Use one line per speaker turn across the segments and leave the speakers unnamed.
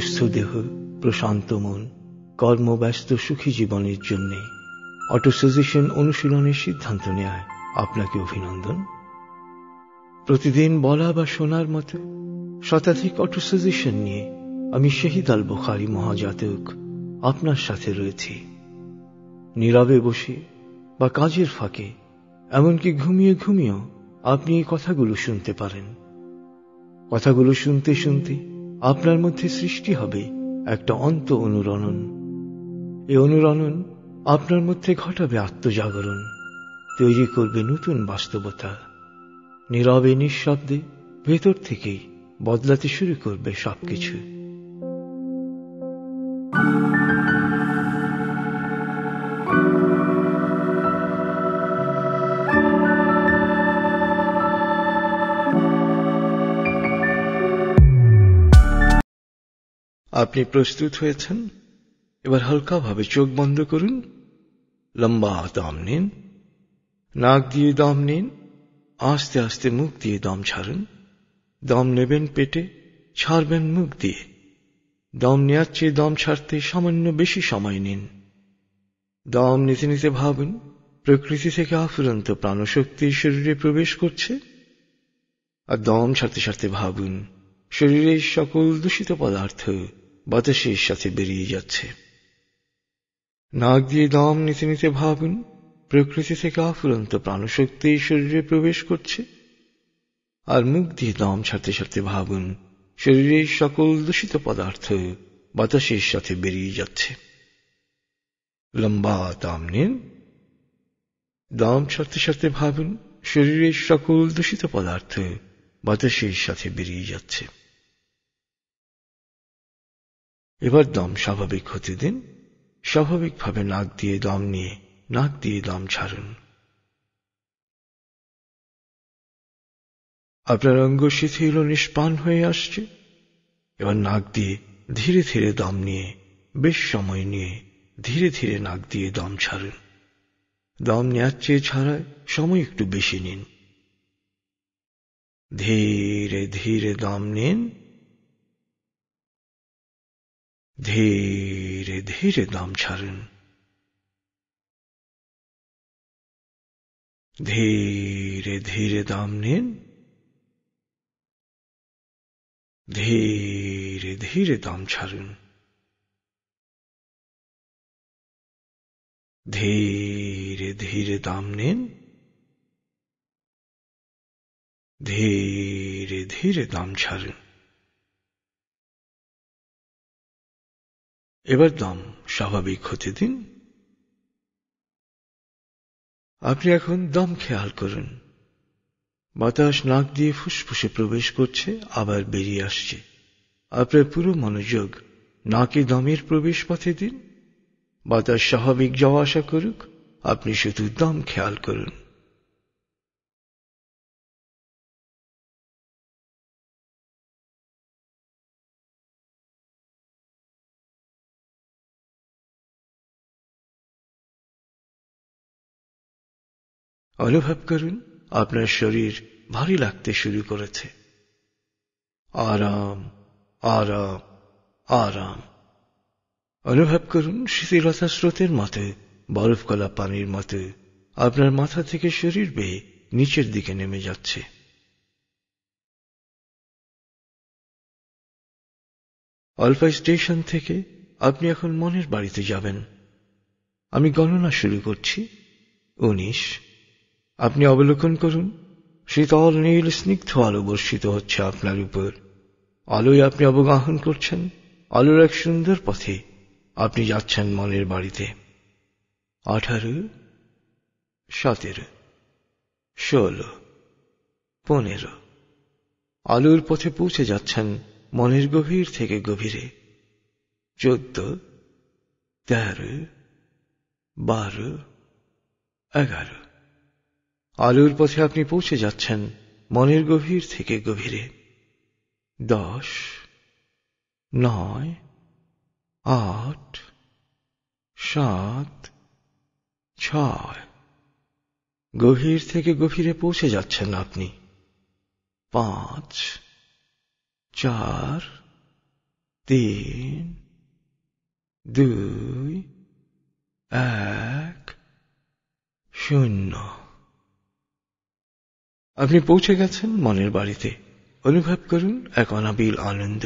সুস্থ দেহ, প্রশান্ত মন, কর্মব্যস্ত সুখী জীবনের জন্য অটোসাজেশন অনুশীলনের সিদ্ধান্ত নেয় আপনাকে অভিনন্দন। প্রতিদিন বলা বা শোনার মতো শতাধিক অটোসাজেশন নিয়ে আমি শহীদ আল বুখারি মহাজাতক আপনার সাথে রয়েছি। নীরবে বসে বা কাজের ফাঁকে এমনকি ঘুমিয়ে ঘুমিয়েও আপনি এই কথাগুলো শুনতে পারেন। কথাগুলো শুনতে শুনতে আপনার মধ্যে সৃষ্টি হবে একটা অন্ত অনুরণন। এ অনুরণন আপনার মধ্যে ঘটাবে আত্মজাগরণ, তৈরি করবে নতুন বাস্তবতা। নীরবে নিঃশব্দে ভেতর থেকেই বদলাতে শুরু করবে সবকিছু। আপনি প্রস্তুত হয়েছেন? এবার হালকাভাবে চোখ বন্ধ করুন। লম্বা দম নিন। নাক দিয়ে দম নিন। আস্তে আস্তে মুখ দিয়ে দম ছাড়ুন। দম নেবেন পেটে, ছাড়বেন মুখ দিয়ে। দম নেওয়ার চেয়ে দম ছাড়তে সামান্য বেশি সময় নিন। দম নিতে নিতে ভাবুন, প্রকৃতি থেকে আফুরন্ত প্রাণশক্তি শরীরে প্রবেশ করছে। আর দম ছাড়তে ছাড়তে ভাবুন, শরীরের সকল দূষিত পদার্থ বাতাসের সাথে বেরিয়ে যাচ্ছে। নাক দিয়ে দম নিতে নিতে ভাবুন প্রকৃতি থেকে আফুরন্ত প্রাণশক্তি শরীরে প্রবেশ করছে। আর মুখ দিয়ে দম ছাড়তে ছাড়তে ভাবুন শরীরের সকল দূষিত পদার্থ বাতাসের সাথে বেরিয়ে যাচ্ছে। লম্বা দম নিন। দম ছাড়তে ছাড়তে ভাবুন শরীরের সকল দূষিত পদার্থ বাতাসের সাথে বেরিয়ে যাচ্ছে। এবার দম স্বাভাবিক হতে দিন। স্বাভাবিকভাবে নাক দিয়ে দম নিয়ে নাক দিয়ে দম ছাড়ুন। আপনার অঙ্গ শিথিল নিষ্পান হয়ে আসছে। এবার নাক দিয়ে ধীরে ধীরে দম নিয়ে, বেশ সময় নিয়ে ধীরে ধীরে নাক দিয়ে দম ছাড়ুন। দম নেওয়ার চেয়ে ছাড়ায় সময় একটু বেশি নিন। ধীরে ধীরে দম নিন। ধীরে ধীরে দম ছাড়ুন। ধীরে ধীরে দম নিন। ধীরে ধীরে দম ছাড়ুন। ধীরে ধীরে দম নিন। ধীরে ধীরে দম ছাড়ুন। এবার দম, স্বাভাবিক হতে দিন আপনি এখন দম খেয়াল করুন। বাতাস নাক দিয়ে ফুসফুসে প্রবেশ করছে, আবার বেরিয়ে আসছে। আপনার পুরো মনোযোগ নাকে দমের প্রবেশ পথে দিন। বাতাস স্বাভাবিক যাওয়া আসা করুক, আপনি শুধু দম খেয়াল করুন। অনুভব করুন, আপনার শরীর ভারী লাগতে শুরু করেছে। আরাম আরাম আরাম। অনুভব করুন, শিথিলতা স্রোতের মতে বরফ গলা পানির মতে, আপনার মাথা থেকে শরীর বেয়ে নিচের দিকে নেমে যাচ্ছে। অল্পা স্টেশন থেকে আপনি এখন মনের বাড়িতে যাবেন। আমি গণনা শুরু করছি। উনিশ আপনি অবলোকন করুন। শীতল নীল স্নিগ্ধ আলো বর্ষিত হচ্ছে আপনার উপর। আলোয় আপনি অবগাহন করছেন। আলোর এক সুন্দর পথে আপনি যাচ্ছেন মনের বাড়িতে। আঠারো, সতেরো, ষোলো, পনেরো। আলোর পথে পৌঁছে যাচ্ছেন মনের গভীর থেকে গভীরে। চোদ্দ, তেরো, বারো, এগারো। আলোর পথে আপনি পৌঁছে যাচ্ছেন, মনের গভীর থেকে গভীরে। দশ, নয়, আট, সাত, ছয়। গভীর থেকে গভীরে পৌঁছে যাচ্ছেন আপনি। পাঁচ, চার, তিন, দুই, এক, শূন্য। আপনি পৌঁছে গেছেন মনের বাড়িতে। অনুভব করুন এক অনাবিল আনন্দ।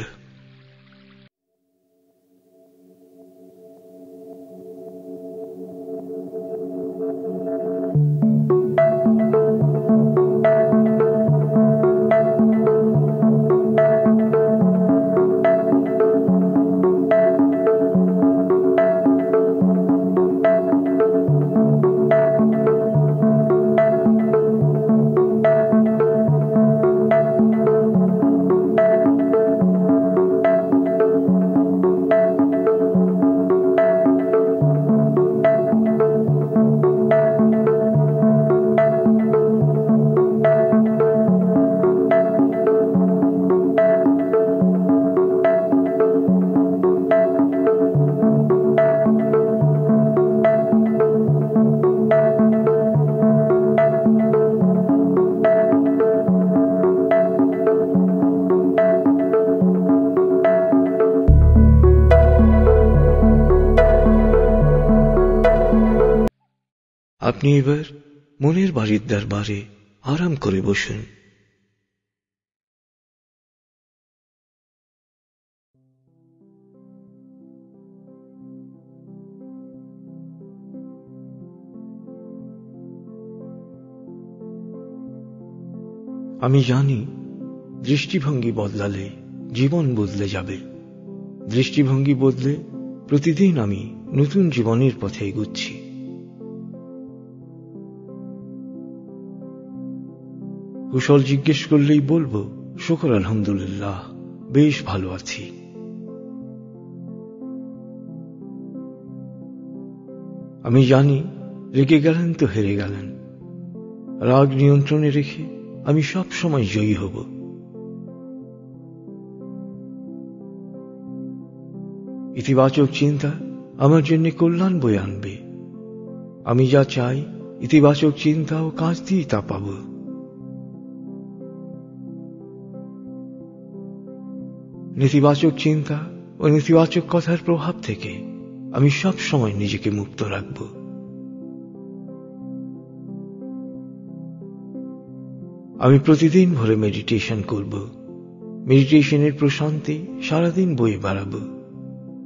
আপনি এবার মনের বাড়ির দরবারে আরাম করে বসুন। আমি জানি দৃষ্টিভঙ্গি বদলালে জীবন বদলে যাবে। দৃষ্টিভঙ্গি বদলে প্রতিদিন আমি নতুন জীবনের পথে এগুচ্ছি। কুশল জিজ্ঞেস করলেই বলব, শুকর আলহামদুলিল্লাহ, বেশ ভালো আছি। আমি জানি, রেগে গেলেন তো হেরে গেলেন। রাগ নিয়ন্ত্রণে রেখে আমি সব সময় জয়ী হব। ইতিবাচক চিন্তা আমার জন্য কল্যাণ বয়ে আনবে। আমি যা চাই, ইতিবাচক চিন্তা ও কাজ দিয়ে তা পাব। নেতিবাচক চিন্তা ও নেতিবাচক কথার প্রভাব থেকে আমি সব সময় নিজেকে মুক্ত রাখব। আমি প্রতিদিন ভরে মেডিটেশন করব। মেডিটেশনের প্রশান্তি সারাদিন বয়ে বেড়াবো।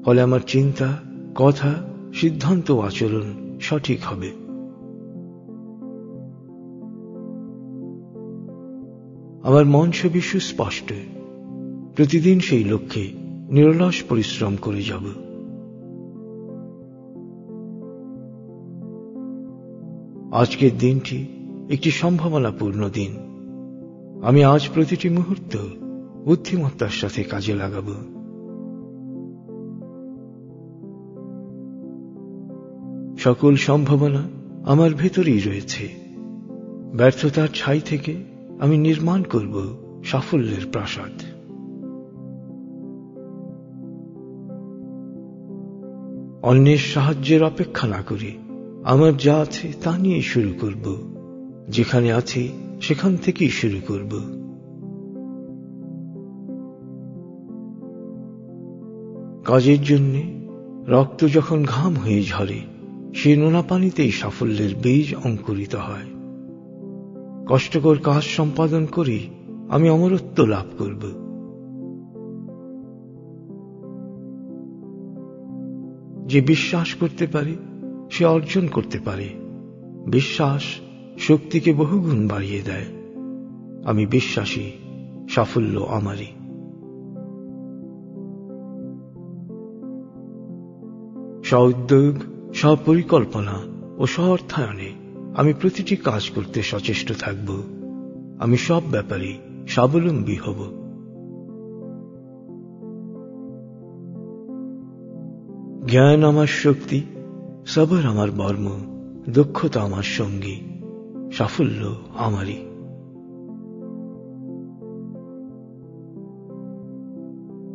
ফলে আমার চিন্তা, কথা, সিদ্ধান্ত আচরণ সঠিক হবে। আমার মন ছবি সুস্পষ্ট প্রতিদিন সেই লক্ষ্যে নিরলস পরিশ্রম করে যাব। আজকের দিনটি একটি সম্ভাবনাপূর্ণ দিন। আমি আজ প্রতিটি মুহূর্ত বুদ্ধিমত্তার সাথে কাজে লাগাব। সকল সম্ভাবনা আমার ভেতরেই রয়েছে। ব্যর্থতার ছাই থেকে আমি নির্মাণ করব সাফল্যের প্রাসাদ। অন্যের সাহায্যের অপেক্ষা না করে আমার যা আছে তা নিয়ে শুরু করব। যেখানে আছে, সেখান থেকেই শুরু করব। কাজের জন্যে রক্ত যখন ঘাম হয়ে ঝরে, সে নোনা পানিতেই সাফল্যের বীজ অঙ্কুরিত হয়। কষ্টকর কাজ সম্পাদন করে আমি অমরত্ব লাভ করব। যে বিশ্বাস করতে পারে, সে অর্জন করতে পারে। বিশ্বাস শক্তিকে বহুগুণ বাড়িয়ে দেয়। আমি বিশ্বাসী, সাফল্য আমারই। স্বউদ্যোগ স্বপরিকল্পনা ও স্বঅর্থায়নে আমি প্রতিটি কাজ করতে সচেষ্ট থাকব। আমি সব ব্যাপারে স্বাবলম্বী হব। জ্ঞান আমার শক্তি, সবর আমার বর্ম দক্ষতা আমার সঙ্গী, সাফল্য আমারই।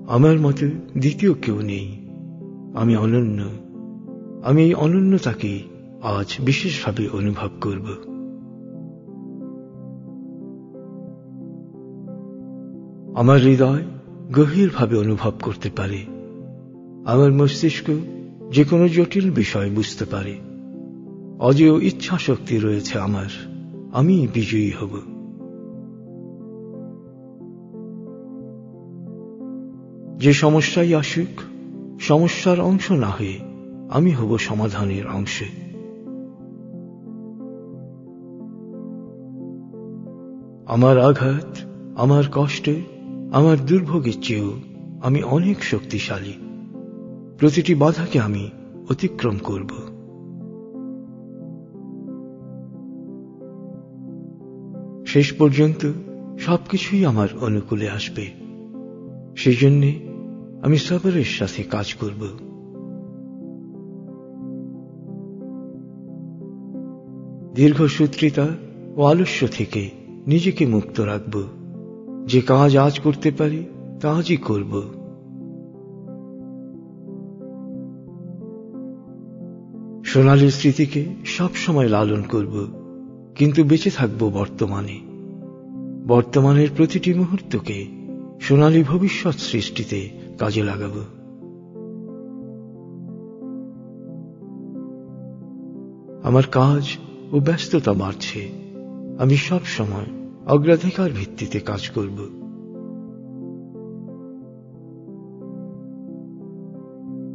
আমার মতে দ্বিতীয় কেউ নেই, আমি অনন্য, আমি এই অনন্যতাকে আজ বিশেষভাবে অনুভব করব। আমার হৃদয় গভীরভাবে অনুভব করতে পারে। আমার মস্তিষ্ক যে কোনো জটিল বিষয় বুঝতে পারে। অজেয় ইচ্ছা শক্তি রয়েছে আমার। আমি বিজয়ী হব। যে সমস্যাই আসুক, সমস্যার অংশ না হয়ে আমি হব সমাধানের অংশে। আমার আঘাত, আমার কষ্টে, আমার দুর্ভোগের চেয়েও আমি অনেক শক্তিশালী। প্রতিটি বাধাকে আমি অতিক্রম করব। শেষ পর্যন্ত সবকিছুই আমার অনুকূলে আসবে। সেই জন্যে আমি সবরের সাথে কাজ করব। দীর্ঘসূত্রিতা ও আলস্য থেকে নিজেকে মুক্ত রাখব। যে কাজ আজ করতে পারি তা আজই করব। সোনালী স্মৃতিকে সবসময় লালন করব, কিন্তু বেঁচে থাকব বর্তমানে। বর্তমানের প্রতিটি মুহূর্তকে সোনালী ভবিষ্যৎ সৃষ্টিতে কাজে লাগাব। আমার কাজ ও ব্যস্ততা বাড়ছে। আমি সব সময় অগ্রাধিকার ভিত্তিতে কাজ করব।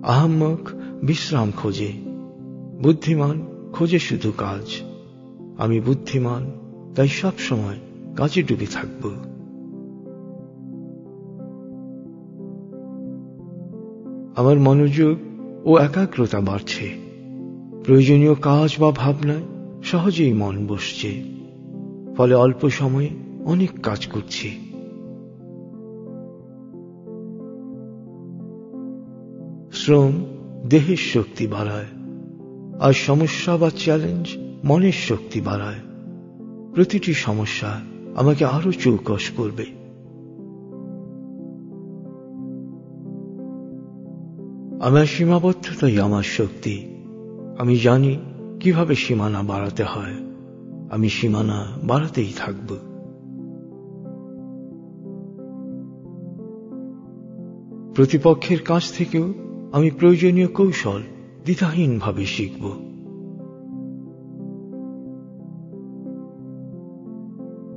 আহম্মক বিশ্রাম খোঁজে বুদ্ধিমান খোঁজে শুধু কাজ। আমি বুদ্ধিমান, তাই সব সময় কাজে ডুবে থাকব। আমার মনোযোগ ও একাগ্রতা বাড়ছে। প্রয়োজনীয় কাজ বা ভাবনায় সহজেই মন বসছে। ফলে অল্প সময়ে অনেক কাজ করছি। শ্রম, দেহের শক্তি বাড়ায়। আর সমস্যা বা চ্যালেঞ্জ মনের শক্তি বাড়ায়। প্রতিটি সমস্যা আমাকে আরও চৌকস করবে। আমার সীমাবদ্ধতাই আমার শক্তি। আমি জানি কীভাবে সীমানা বাড়াতে হয়। আমি সীমানা বাড়াতেই থাকব। প্রতিপক্ষের কাছ থেকেও আমি প্রয়োজনীয় কৌশল দ্বিধাহীনভাবে শিখব।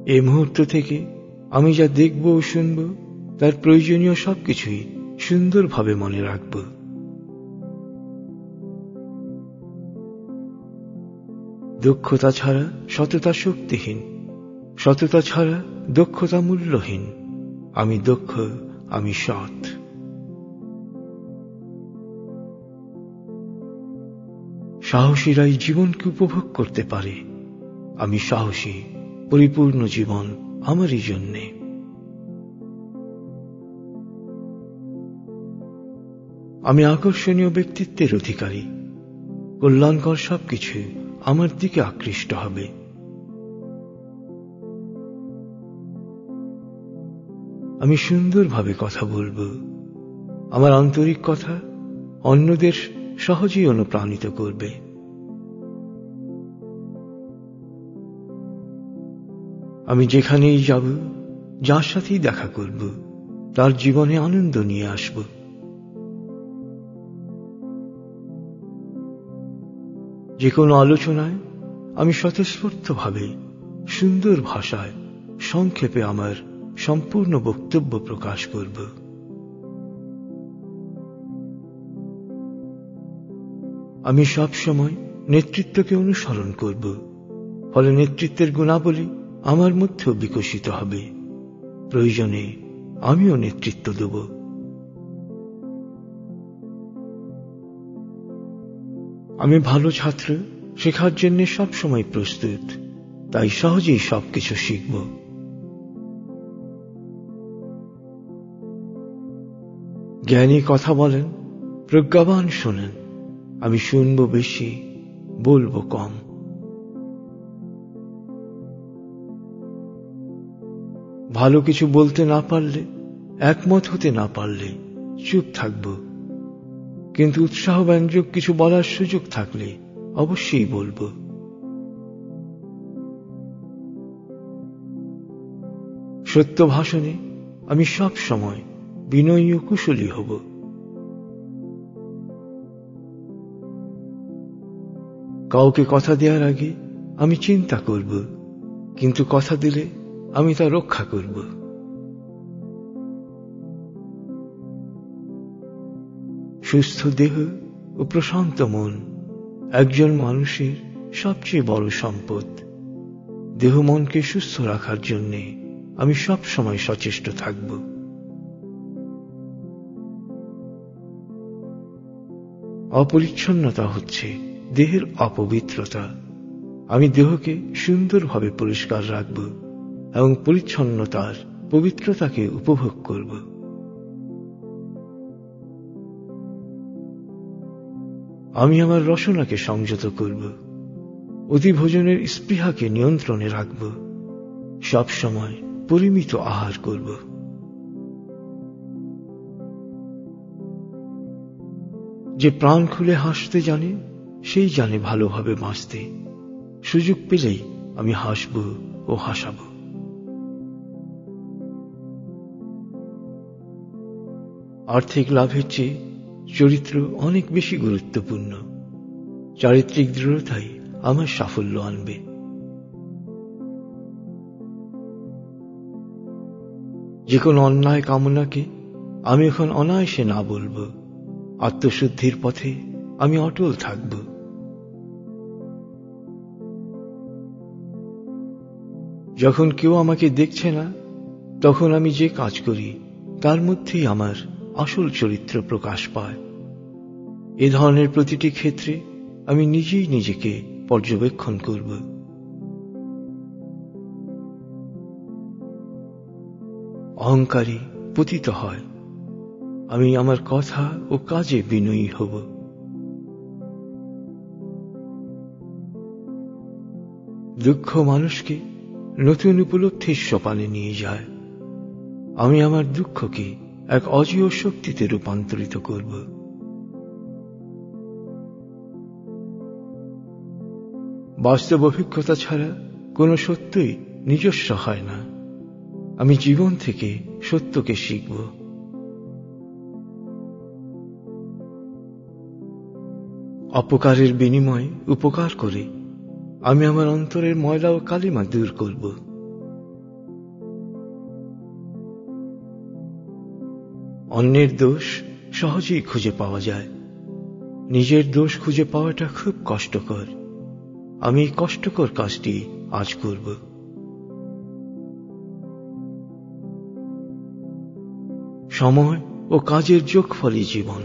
এই মুহূর্ত থেকে আমি যা দেখব ও শুনব, তার প্রয়োজনীয় সবকিছুই সুন্দরভাবে মনে রাখব। দক্ষতা ছাড়া সততা শক্তিহীন, সততা ছাড়া দক্ষতা মূল্যহীন। আমি দক্ষ, আমি সৎ। সাহসীরাই জীবনকে উপভোগ করতে পারে। আমি সাহসী, পরিপূর্ণ জীবন আমারই জন্যে। আমি আকর্ষণীয় ব্যক্তিত্বের অধিকারী। কল্যাণকর সবকিছু আমার দিকে আকৃষ্ট হবে। আমি সুন্দরভাবে কথা বলব। আমার আন্তরিক কথা অন্যদের সহজেই অনুপ্রাণিত করবে। আমি যেখানেই যাব, যার সাথেই দেখা করব, তার জীবনে আনন্দ নিয়ে আসব। যে কোনো আলোচনায় আমি স্বতঃস্ফূর্তভাবে, সুন্দর ভাষায়, সংক্ষেপে আমার সম্পূর্ণ বক্তব্য প্রকাশ করব। আমি সব সময় নেতৃত্বকে অনুসরণ করব, ফলে নেতৃত্বের গুণাবলী আমার মধ্যেও বিকশিত হবে। প্রয়োজনে আমিও নেতৃত্ব দেব। আমি ভালো ছাত্র, শেখার জন্য সবসময় প্রস্তুত, তাই সহজেই সবকিছু শিখব। জ্ঞানী কথা বলেন, প্রজ্ঞাবান শোনেন। আমি শুনব বেশি, বলব কম। ভালো কিছু বলতে না পারলে, একমত হতে না পারলে চুপ থাকব। কিন্তু উৎসাহ ব্যঞ্জক কিছু বলার সুযোগ থাকলে অবশ্যই বলব। সত্য ভাষণে আমি সব সময় বিনয়ী কুশলী হব। কাউকে কথা দেওয়ার আগে আমি চিন্তা করব, কিন্তু কথা দিলে আমি তা রক্ষা করব। সুস্থ দেহ ও প্রশান্ত মন একজন মানুষের সবচেয়ে বড় সম্পদ। দেহ মনকে সুস্থ রাখার জন্য আমি সব সময় সচেষ্ট থাকব। অপরিচ্ছন্নতা হচ্ছে। দেহের অপবিত্রতা। আমি দেহকে সুন্দরভাবে পরিষ্কার রাখব এবং পরিচ্ছন্নতার পবিত্রতাকে উপভোগ করব। আমি আমার রসনাকে সংযত করব। অতিভোজনের স্পৃহাকে নিয়ন্ত্রণে রাখব। সব সময় পরিমিত আহার করব। যে প্রাণ খুলে হাসতে জানে সেই জানে ভালোভাবে বাঁচতে। সুযোগ পেলেই আমি হাসব ও হাসাব। আর্থিক লাভের চেয়ে চরিত্র অনেক বেশি গুরুত্বপূর্ণ। চারিত্রিক দৃঢ়তাই আমার সাফল্য আনবে। যে কোনো অন্যায় কামনাকে আমি এখন অনায়াসে না বলব। আত্মশুদ্ধির পথে আমি অটল থাকব। যখন কেউ আমাকে দেখছে না, তখন আমি যে কাজ করি, তার মধ্যেই আমার আসল চরিত্র প্রকাশ পায়। এ ধরনের প্রতিটি ক্ষেত্রে আমি নিজেই নিজেকে পর্যবেক্ষণ করব। অহংকারী পতিত হয়। আমি আমার কথা ও কাজে বিনয়ী হব। দুঃখ মানুষকে নতুন উপলব্ধির সোপানে নিয়ে যায়। আমি আমার দুঃখকে এক অজীয় শক্তিতে রূপান্তরিত করব। বাস্তব অভিজ্ঞতা ছাড়া কোনো সত্যই নিজস্ব হয় না। আমি জীবন থেকে সত্যকে শিখব। অপকারের বিনিময়ে উপকার করে আমি আমার অন্তরের ময়লা ও কালিমা দূর করব। অন্যের দোষ সহজেই খুঁজে পাওয়া যায়। নিজের দোষ খুঁজে পাওয়াটা খুব কষ্টকর। আমি কষ্টকর কাজটি আজ করব। সময় ও কাজের যোগফলই জীবন।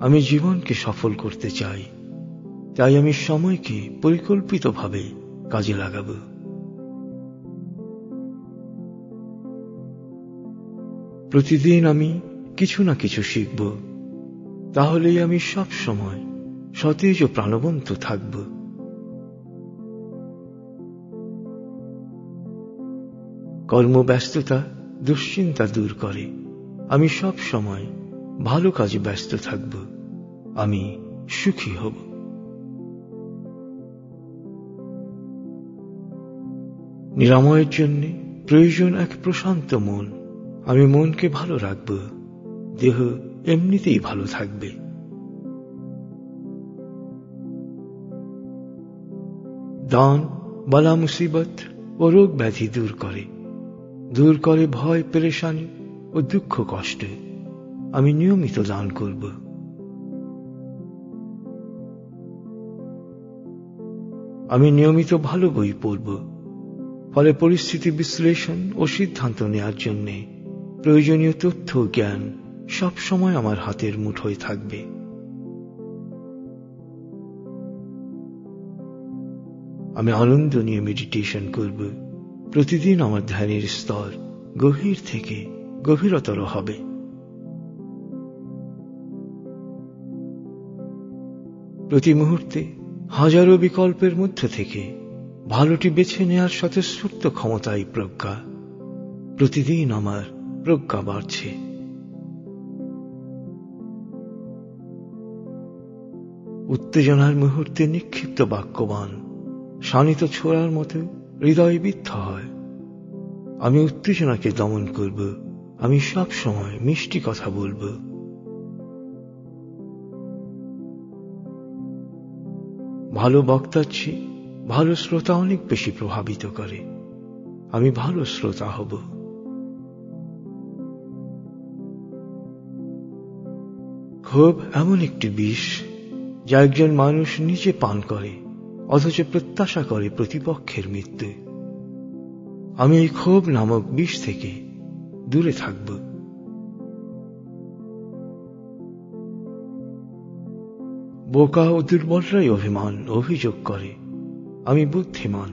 আমি জীবনকে সফল করতে চাই। তাই আমি সময়কে পরিকল্পিতভাবে কাজে লাগাব। প্রতিদিন আমি কিছু না কিছু শিখব। তাহলেই আমি সব সময় সতেজ ও প্রাণবন্ত থাকব। কর্মব্যস্ততা দুশ্চিন্তা দূর করে। আমি সব সময় ভালো কাজে ব্যস্ত থাকব। আমি সুখী হব। নিরাময়ের জন্য প্রয়োজন এক প্রশান্ত মন। আমি মনকে ভালো রাখব। দেহ এমনিতেই ভালো থাকবে। দান, বালা মুসিবত ও রোগ ব্যাধি দূর করে। দূর করে ভয়, পেরেশানি ও দুঃখ, কষ্টে। আমি নিয়মিত দান করব। আমি নিয়মিত ভালো বই পড়ব। ফলে পরিস্থিতি বিশ্লেষণ ও সিদ্ধান্ত নেওয়ার জন্য প্রয়োজনীয় তথ্য জ্ঞান সব সময় আমার হাতের মুঠোয় থাকবে। আমি আনন্দ নিয়ে মেডিটেশন করব। প্রতিদিন আমার ধ্যানের স্তর গভীর থেকে গভীরতর হবে। প্রতি মুহূর্তে হাজারো বিকল্পের মধ্য থেকে ভালোটি বেছে নেওয়ার স্বতঃস্ফূর্ত ক্ষমতাই প্রজ্ঞা। প্রতিদিন আমার প্রজ্ঞা বাড়ছে। উত্তেজনার মুহূর্তে নিক্ষিপ্ত বাক্যবান, শানিত ছোড়ার মতো হৃদয় বিদ্ধ হয়। আমি উত্তেজনাকে দমন করব, আমি সব সময় মিষ্টি কথা বলব। ভালো বক্তার চেয়ে ভালো শ্রোতা অনেক বেশি প্রভাবিত করে। আমি ভালো শ্রোতা হব। ক্ষোভ এমন একটি বিষ, যা একজন মানুষ নিজে পান করে, অথচ প্রত্যাশা করে প্রতিপক্ষের মৃত্যু। আমি এই ক্ষোভ নামক বিষ থেকে দূরে থাকব। বোকা ও দুর্বলরাই অভিমান, অভিযোগ করে। আমি বুদ্ধিমান।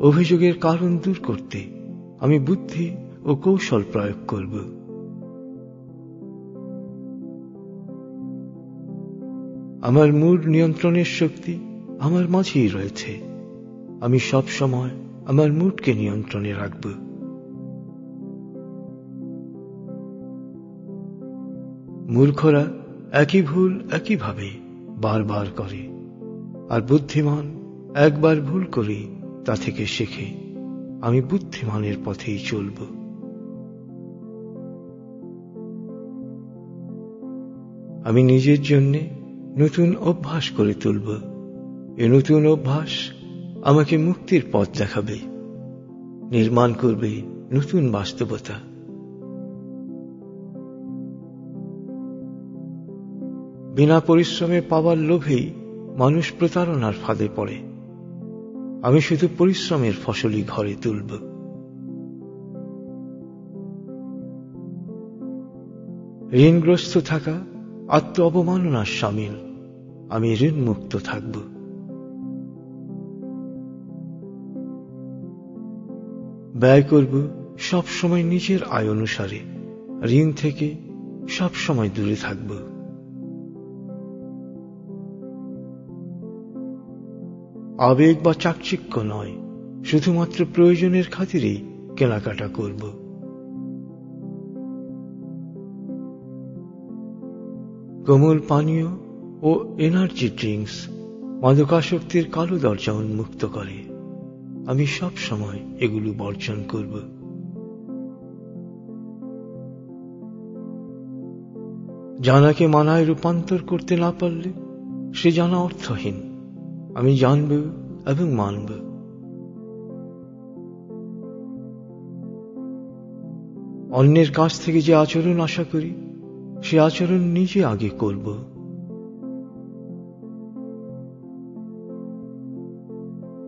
অভিযোগের কারণ দূর করতে আমি বুদ্ধি ও কৌশল প্রয়োগ করব। আমার মূল নিয়ন্ত্রণের শক্তি আমার মাঝেই রয়েছে। আমি সব সময় আমার মুডকে নিয়ন্ত্রণে রাখব। মূর্খরা একই ভুল একইভাবে বারবার করে। আর বুদ্ধিমান একবার ভুল করে, তা থেকে শেখে আমি বুদ্ধিমানের পথেই চলব। আমি নিজের জন্যে নতুন অভ্যাস করে তুলব। এ নতুন অভ্যাস আমাকে মুক্তির পথ দেখাবে, নির্মাণ করবে নতুন বাস্তবতা। বিনা পরিশ্রমে পাওয়ার লোভেই মানুষ প্রতারণার ফাঁদে পড়ে। আমি শুধু পরিশ্রমের ফসলই ঘরে তুলব। ঋণগ্রস্ত থাকা আত্ম অবমাননার সামিল, আমি ঋণ মুক্ত থাকব। ব্যয় করব সব সময় নিজের আয় অনুসারে, ঋণ থেকে সব সময় দূরে থাকব। আবেগ বা চাকচিক্য নয়, শুধুমাত্র প্রয়োজনের খাতিরেই কেনাকাটা করব। কোমল পানীয় ও এনার্জি ড্রিঙ্কস মাদকাসক্তির কালো দরজা উন্মুক্ত করে। আমি সব সময় এগুলো বর্জন করব। জানাকে মানায় রূপান্তর করতে না পারলে সে জানা অর্থহীন। আমি জানব এবং মানব। অন্যের কাছ থেকে যে আচরণ আশা করি, সে আচরণ নিজে আগে করব।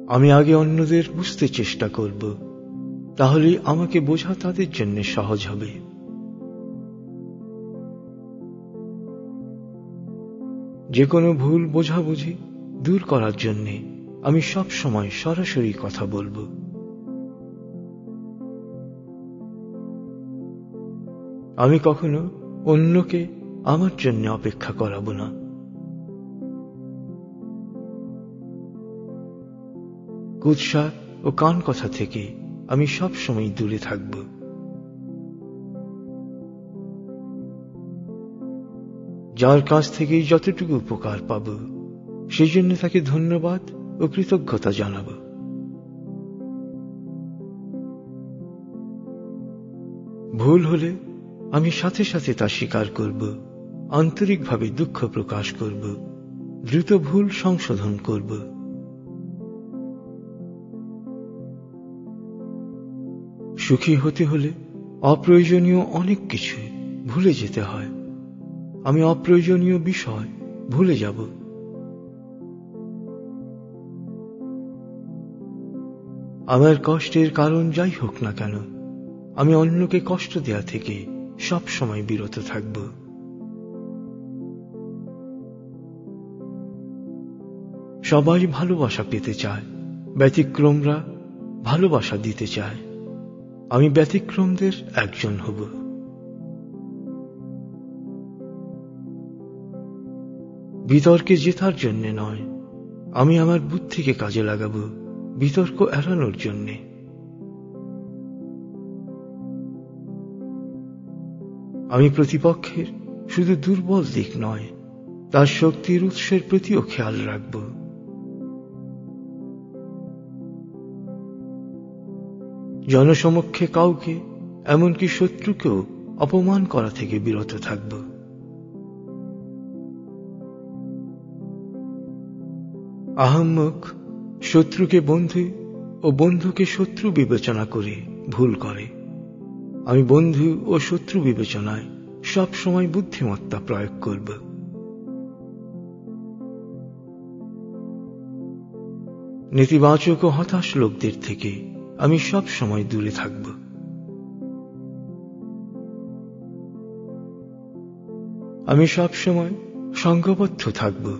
আমি আগে অন্যদের বুঝতে চেষ্টা করব, তাহলে আমাকে বোঝা তাদের জন্য সহজ হবে। যে কোনো ভুল বোঝাবুঝি দূর করার জন্যে আমি সব সময় সরাসরি কথা বলব। আমি কখনো অন্যকে আমার জন্য অপেক্ষা করাবো না। কুৎসা ও কান কথা থেকে আমি সব সময় দূরে থাকব। যার কাছ থেকেই যতটুকু উপকার পাব সেই জন্য তাকে ধন্যবাদ ও কৃতজ্ঞতা জানাব। ভুল হলে আমি সাথে সাথে তা স্বীকার করব, আন্তরিকভাবে দুঃখ প্রকাশ করব, দ্রুত ভুল সংশোধন করব। সুখী হতে হলে অপ্রয়োজনীয় অনেক কিছু ভুলে যেতে হয়। আমি অপ্রয়োজনীয় বিষয় ভুলে যাব। আমার কষ্টের কারণ যাই হোক না কেন, আমি অন্যকে কষ্ট দেয়া থেকে সব সময় বিরত থাকব। সবাই ভালোবাসা পেতে চায়, ব্যতিক্রমরা ভালোবাসা দিতে চায়। আমি ব্যতিক্রমদের একজন হব। বিতর্কে জেতার জন্য নয়, আমি আমার বুদ্ধিকে কাজে লাগাবো। বিতর্ক এড়ানোর জন্যে। আমি প্রতিপক্ষের শুধু দুর্বল দিক নয়, তার শক্তির উৎসের প্রতিও খেয়াল রাখব। জনসমক্ষে কাউকে, এমনকি শত্রুকেও অপমান করা থেকে বিরত থাকব। আহম্মক শত্রুকে বন্ধু ও বন্ধুকে শত্রু বিবেচনা করে ভুল করে। আমি বন্ধু ও শত্রু বিবেচনায় সব সময় বুদ্ধিমত্তা প্রয়োগ করব। নেতিবাচক ও হতাশ লোকদের থেকে আমি সব সময় দূরে থাকব। আমি সব সময় সঙ্গবদ্ধ থাকব।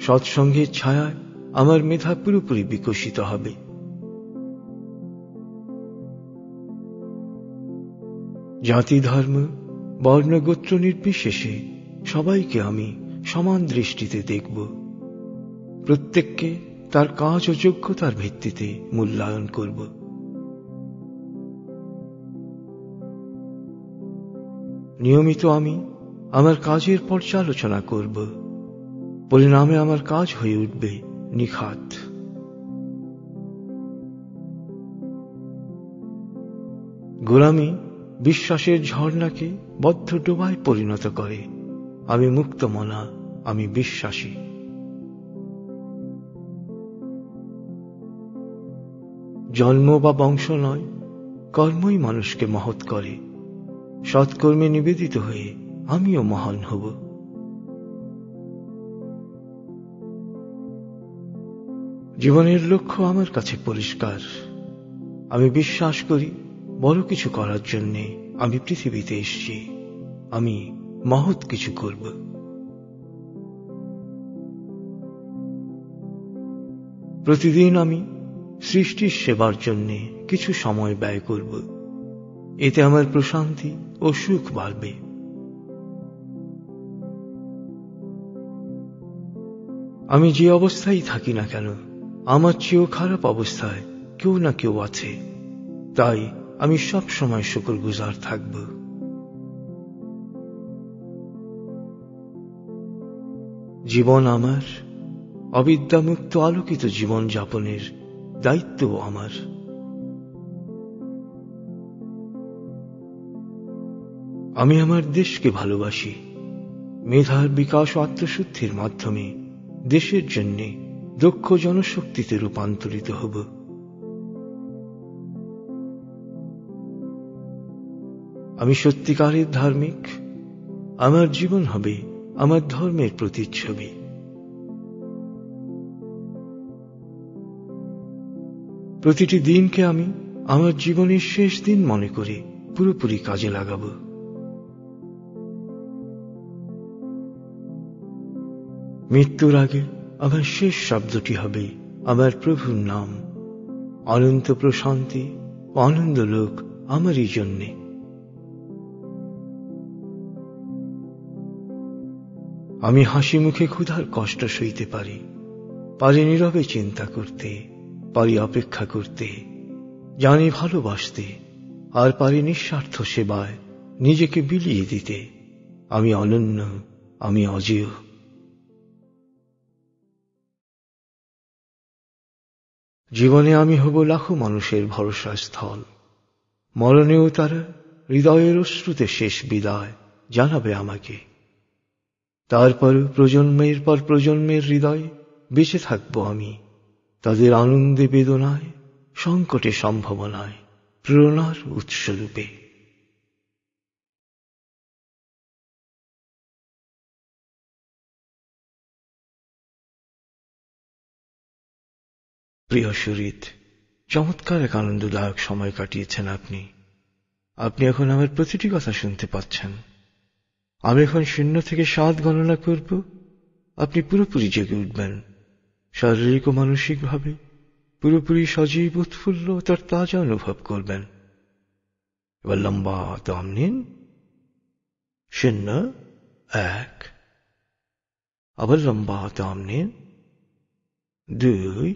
সৎসঙ্গের ছায়ায় আমার মেধা পুরোপুরি বিকশিত হবে। জাতি, ধর্ম বর্ণগোত্র নির্বিশেষে সবাইকে আমি সমান দৃষ্টিতে দেখব। প্রত্যেককে তার কাজ ও যোগ্যতার ভিত্তিতে মূল্যায়ন করব। নিয়মিত আমি আমার কাজের পর্যালোচনা করব। পরিণামে আমার কাজ হয়ে উঠবে। নিখাত। গোলামি বিশ্বাসের ঝর্ণাকে বদ্ধ ডোবায় পরিণত করে। আমি মুক্ত মনা, আমি বিশ্বাসী। জন্ম বা বংশ নয়, কর্মই মানুষকে মহৎ করে। সৎকর্মে নিবেদিত হয়ে আমিও মহান হব। জীবনের লক্ষ্য আমার কাছে পরিষ্কার। আমি বিশ্বাস করি, বড় কিছু করার জন্যে আমি পৃথিবীতে এসছি। আমি মহৎ কিছু করব। প্রতিদিন আমি সৃষ্টির সেবার জন্য কিছু সময় ব্যয় করব। এতে আমার প্রশান্তি ও সুখ বাড়বে। আমি যে অবস্থায় থাকি না কেন আমার চেয়েও খারাপ অবস্থায় কেউ না কেউ আছে। তাই আমি সব সময় শুকর গুজার থাকব। জীবন আমার, অবিদ্যামুক্ত আলোকিত জীবন যাপনের দায়িত্ব আমার। আমি আমার দেশকে ভালোবাসি। মেধার বিকাশ আত্মশুদ্ধির মাধ্যমে দেশের জন্য দক্ষ জনশক্তিতে রূপান্তরিত হব। আমি সত্যিকারের ধার্মিক, আমার জীবন হবে আমার ধর্মের প্রতিচ্ছবি। প্রতিটি দিনকে আমি আমার জীবনের শেষ দিন মনে করে পুরোপুরি কাজে লাগাব। মৃত্যুর আগে আমার শেষ শব্দটি হবে আমার প্রভুর নাম। অনন্ত প্রশান্তি আনন্দ লোক আমারই জন্যে। আমি হাসি মুখে ক্ষুধার কষ্ট সইতে পারি পারি নীরবে চিন্তা করতে, পারি অপেক্ষা করতে, জানি ভালোবাসতে, আর পারি নিঃস্বার্থ সেবায় নিজেকে বিলিয়ে দিতে। আমি অনন্য, আমি অজেয়। জীবনে আমি হব লাখো মানুষের ভরসা স্থল মরণেও তারা হৃদয়ের অশ্রুতে শেষ বিদায় জানাবে আমাকে। তারপর প্রজন্মের পর প্রজন্মের হৃদয় বেঁচে থাকব আমি। তাদের আনন্দে বেদনায়, সংকটে সম্ভাবনায়, প্রেরণার উৎসরূপে প্রিয় সুরিত চমৎকার এক আনন্দদায়ক সময় কাটিয়েছেন আপনি। আপনি এখন আমার প্রতিটি কথা শুনতে পাচ্ছেন। আমি এখন শূন্য থেকে সাত গণনা করব। আপনি পুরোপুরি জেগে উঠবেন। শারীরিক ও মানসিকভাবে পুরোপুরি সজীব, উৎফুল্ল তার তাজা অনুভব করবেন। এবার লম্বা দম নিন। শূন্য, এক। আবার লম্বা দম নিন। দুই।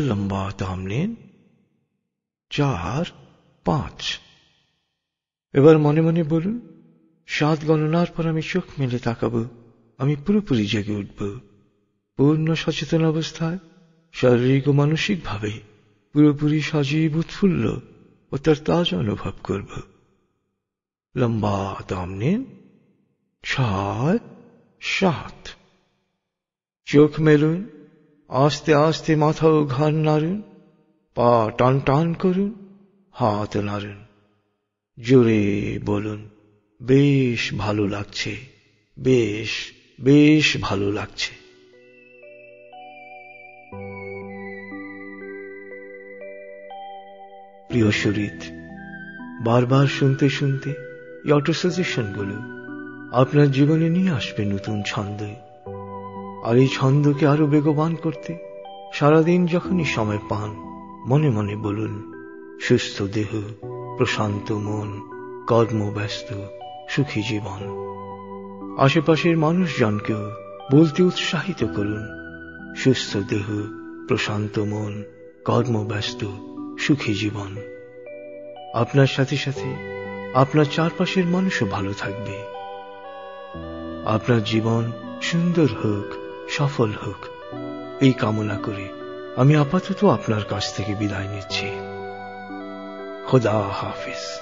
লম্বা দম নিন চার পাঁচ এবার মনে মনে বলুন, সাত গণনার পর আমি চোখ মেলে তাকাবো, আমি পুরোপুরি জেগে উঠব। পূর্ণ সচেতন অবস্থায়, শারীরিক ও মানসিকভাবে পুরোপুরি সজীব, উৎফুল্ল ও তার তাজা অনুভব করব। লম্বা দম নিন ছয়, সাত। চোখ মেলুন আস্তে আস্তে মাথা ও ঘাড় নাড়ুন, পা টান টান করুন, হাত নাড়ুন। জোরে বলুন, বেশ ভালো লাগছে, বেশ বেশ ভালো লাগছে। প্রিয় শরীর বারবার শুনতে শুনতে এই অটো সাজেশনগুলো আপনার জীবনে নিয়ে আসবে নতুন ছন্দ। আর এই ছন্দকে আরও বেগবান করতে সারাদিন যখনই সময় পান, মনে মনে বলুন, সুস্থ দেহ, প্রশান্ত মন, কর্মব্যস্ত, সুখী জীবন। আশেপাশের মানুষজনকেও বলতে উৎসাহিত করুন, সুস্থ দেহ, প্রশান্ত মন, কর্মব্যস্ত, সুখী জীবন। আপনার সাথে সাথে আপনার চারপাশের মানুষও ভালো থাকবে। আপনার জীবন সুন্দর হোক সফল হোক। এই কামনা করে আমি আপাতত আপনার কাছ থেকে বিদায় নিচ্ছি। খোদা হাফিজ।